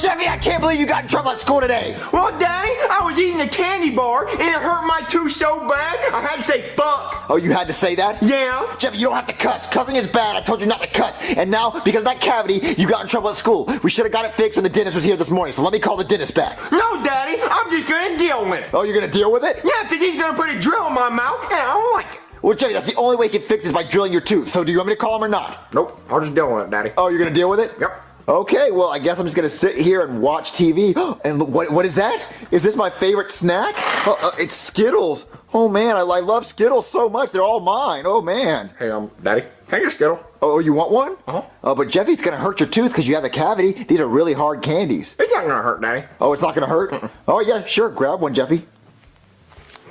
Jeffy, I can't believe you got in trouble at school today. Well, Daddy, I was eating a candy bar and it hurt my tooth so bad I had to say fuck. Oh, you had to say that? Yeah. Jeffy, you don't have to cuss. Cussing is bad. I told you not to cuss. And now, because of that cavity, you got in trouble at school. We should have got it fixed when the dentist was here this morning, so let me call the dentist back. No, Daddy, I'm just gonna deal with it. Oh, you're gonna deal with it? Yeah, because he's gonna put a drill in my mouth and I don't like it. Well, Jeffy, that's the only way you can fix this by drilling your tooth. So do you want me to call him or not? Nope, I'll just deal with it, Daddy. Oh, you're gonna deal with it? Yep. Okay, well, I guess I'm just gonna sit here and watch TV. And what, what is that? Is this my favorite snack? Oh, uh, it's Skittles. Oh man, I, I love Skittles so much. They're all mine. Oh man. Hey, um, Daddy, can I get a Skittle? Oh, you want one? Uh-huh. Oh, but Jeffy, it's gonna hurt your tooth because you have a cavity. These are really hard candies. It's not gonna hurt, Daddy. Oh, it's not gonna hurt? Oh yeah, sure. Grab one, Jeffy.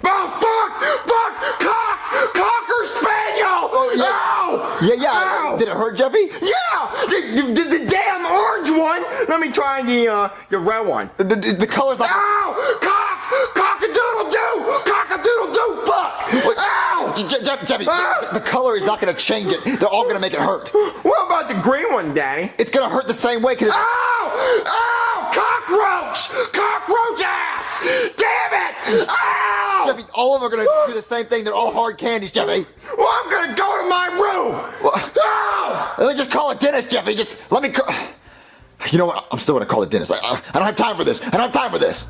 Oh, fuck! Fuck! Cock! Cocker Spaniel! Oh, yeah. Ow! Yeah, yeah. Ow! Did it hurt, Jeffy? Yeah! The, the, the damn! Let me try the, uh, the red one. The, the, the color's not. Ow! Cock! Cock-a-doodle-doo! Cock-a-doodle-doo! Fuck! Wait. Ow! Je- Je- Je- Jeffy, Ah. the color is not gonna change it. They're all gonna make it hurt. What about the green one, Daddy? It's gonna hurt the same way because. Ow! Ow! Cockroach! Cockroach ass! Damn it! Ow! Jeffy, all of them are gonna do the same thing. They're all hard candies, Jeffy. Well, I'm gonna go to my room! What? Ow! Let me just call a dentist, Jeffy. Just let me call. You know what? I'm still gonna call the dentist. I, I, I don't have time for this. I don't have time for this.